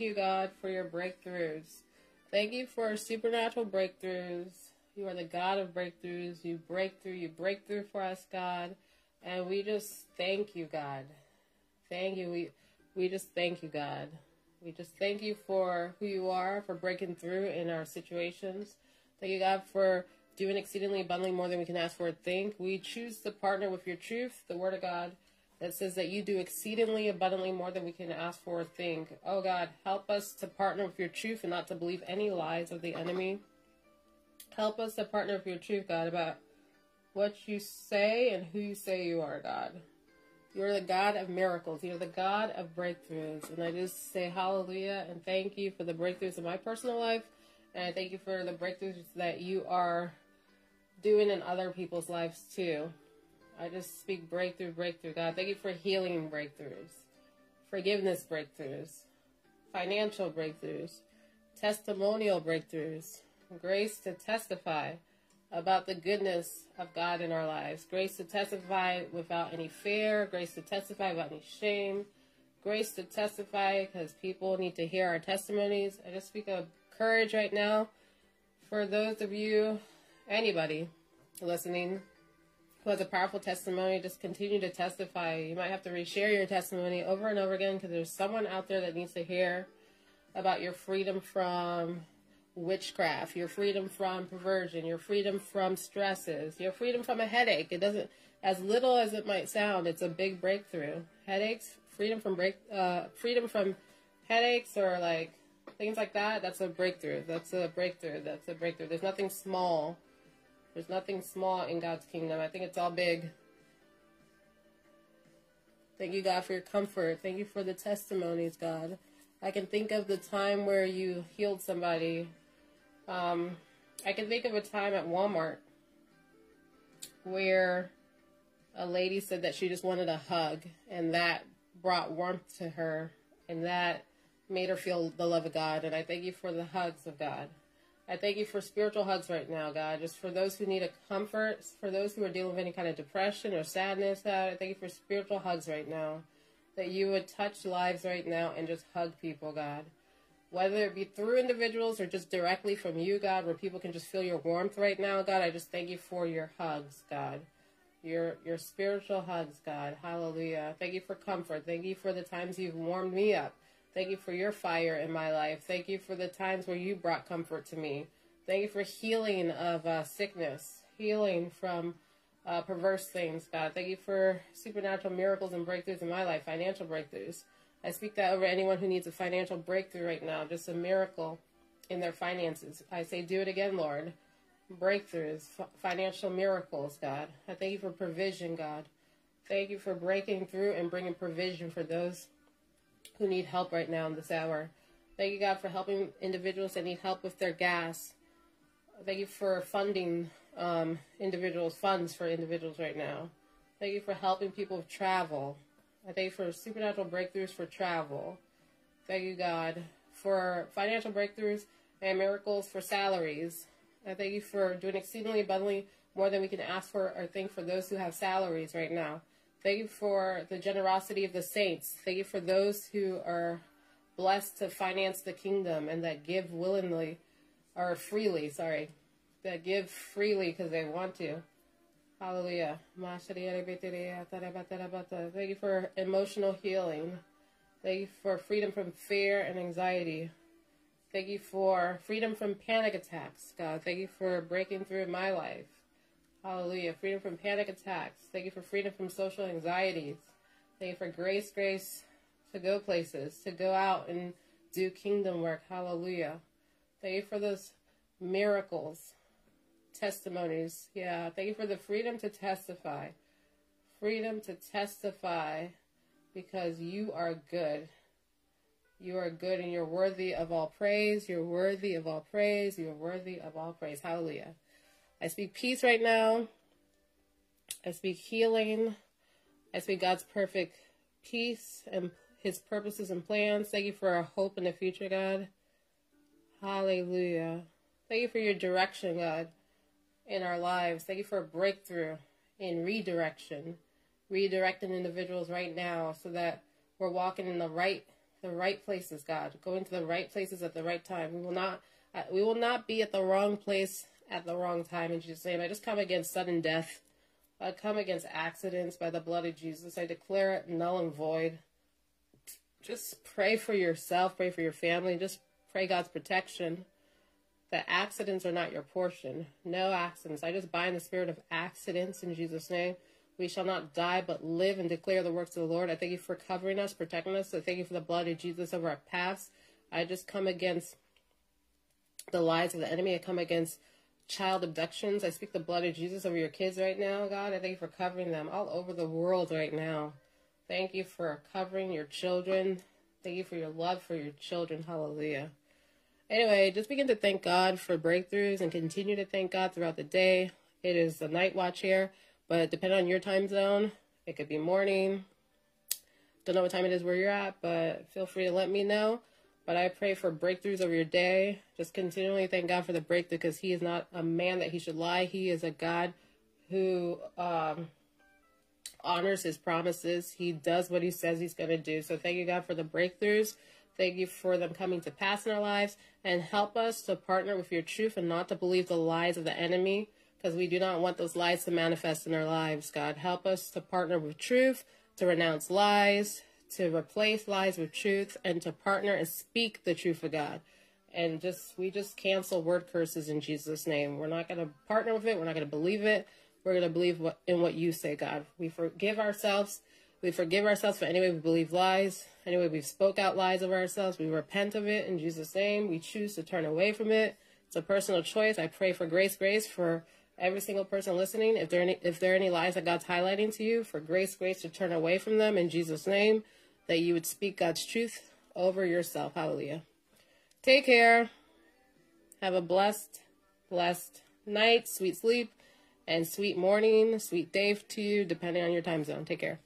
Thank you, God, for your breakthroughs. Thank you for supernatural breakthroughs. You are the God of breakthroughs. You break through, you break through for us, God. And we just thank you, God. Thank you. We we just thank you, God. We just thank you for who you are, for breaking through in our situations. Thank you, God, for doing exceedingly abundantly more than we can ask for or think. We choose to partner with your truth, the Word of God, that says that you do exceedingly abundantly more than we can ask for or think. Oh, God, help us to partner with your truth and not to believe any lies of the enemy. Help us to partner with your truth, God, about what you say and who you say you are, God. You're the God of miracles. You're the God of breakthroughs. And I just say hallelujah and thank you for the breakthroughs in my personal life. And I thank you for the breakthroughs that you are doing in other people's lives too. I just speak breakthrough, breakthrough, God. Thank you for healing breakthroughs, forgiveness breakthroughs, financial breakthroughs, testimonial breakthroughs, grace to testify about the goodness of God in our lives, grace to testify without any fear, grace to testify without any shame, grace to testify because people need to hear our testimonies. I just speak of courage right now for those of you, anybody listening who has a powerful testimony, just continue to testify. You might have to reshare your testimony over and over again because there's someone out there that needs to hear about your freedom from witchcraft, your freedom from perversion, your freedom from stresses, your freedom from a headache. It doesn't, as little as it might sound, it's a big breakthrough. Headaches, freedom from break, uh, freedom from headaches or like things like that. That's a breakthrough. That's a breakthrough. That's a breakthrough. There's nothing small. There's nothing small in God's kingdom. I think it's all big. Thank you, God, for your comfort. Thank you for the testimonies, God. I can think of the time where you healed somebody um, I can think of a time at Walmart where a lady said that she just wanted a hug, and that brought warmth to her, and that made her feel the love of God. And I thank you for the hugs of God. I thank you for spiritual hugs right now, God. Just for those who need a comfort, for those who are dealing with any kind of depression or sadness, God, I thank you for spiritual hugs right now. That you would touch lives right now and just hug people, God whether it be through individuals or just directly from you, God, where people can just feel your warmth right now, God. I just thank you for your hugs, God. Your your spiritual hugs, God. Hallelujah. Thank you for comfort. Thank you for the times you've warmed me up. Thank you for your fire in my life. Thank you for the times where you brought comfort to me. Thank you for healing of uh, sickness, healing from uh, perverse things, God. Thank you for supernatural miracles and breakthroughs in my life, financial breakthroughs. I speak that over anyone who needs a financial breakthrough right now, just a miracle in their finances. I say, do it again, Lord. Breakthroughs, financial miracles, God. I thank you for provision, God. Thank you for breaking through and bringing provision for those who need help right now in this hour. Thank you, God, for helping individuals that need help with their gas. Thank you for funding um, individuals, funds for individuals right now. Thank you for helping people with travel. I thank you for supernatural breakthroughs for travel. Thank you, God, for financial breakthroughs and miracles for salaries. I thank you for doing exceedingly abundantly more than we can ask for or think for those who have salaries right now. Thank you for the generosity of the saints. Thank you for those who are blessed to finance the kingdom and that give willingly or freely, sorry, that give freely because they want to. Hallelujah. Thank you for emotional healing. Thank you for freedom from fear and anxiety. Thank you for freedom from panic attacks, God. Thank you for breaking through in my life. Hallelujah. Freedom from panic attacks. Thank you for freedom from social anxieties. Thank you for grace, grace to go places, to go out and do kingdom work. Hallelujah. Thank you for those miracles testimonies. Yeah, thank you for the freedom to testify. Freedom to testify because you are good. You are good and you're worthy of all praise. You're worthy of all praise. You're worthy of all praise. Hallelujah. I speak peace right now. I speak healing. I speak God's perfect peace and his purposes and plans. Thank you for our hope in the future, God. Hallelujah. Thank you for your direction, God in our lives. Thank you for a breakthrough in redirection, redirecting individuals right now so that we're walking in the right the right places, God. Going to the right places at the right time. We will not uh, we will not be at the wrong place at the wrong time in Jesus' name. I just come against sudden death. I come against accidents by the blood of Jesus. I declare it null and void. Just pray for yourself, pray for your family, just pray God's protection. That accidents are not your portion. No accidents. I just bind the spirit of accidents in Jesus' name. We shall not die, but live and declare the works of the Lord. I thank you for covering us, protecting us. I thank you for the blood of Jesus over our paths. I just come against the lies of the enemy. I come against child abductions. I speak the blood of Jesus over your kids right now, God. I thank you for covering them all over the world right now. Thank you for covering your children. Thank you for your love for your children. Hallelujah. Anyway, just begin to thank God for breakthroughs and continue to thank God throughout the day. It is the night watch here, but depending on your time zone, it could be morning. Don't know what time it is where you're at, but feel free to let me know. But I pray for breakthroughs of your day. Just continually thank God for the breakthrough because He is not a man that He should lie. He is a God who um, honors His promises. He does what He says He's going to do. So thank you, God, for the breakthroughs. Thank you for them coming to pass in our lives. And help us to partner with your truth and not to believe the lies of the enemy because we do not want those lies to manifest in our lives, God. Help us to partner with truth, to renounce lies, to replace lies with truth and to partner and speak the truth of God. And just we just cancel word curses in Jesus' name. We're not going to partner with it. We're not going to believe it. We're going to believe what, in what you say, God. We forgive ourselves. We forgive ourselves for any way we believe lies, any way we've spoke out lies of ourselves. We repent of it in Jesus' name. We choose to turn away from it. It's a personal choice. I pray for grace, grace for every single person listening. If there any, if there are any lies that God's highlighting to you, for grace, grace to turn away from them in Jesus' name that you would speak God's truth over yourself. Hallelujah. Take care. Have a blessed, blessed night, sweet sleep, and sweet morning, sweet day to you, depending on your time zone. Take care.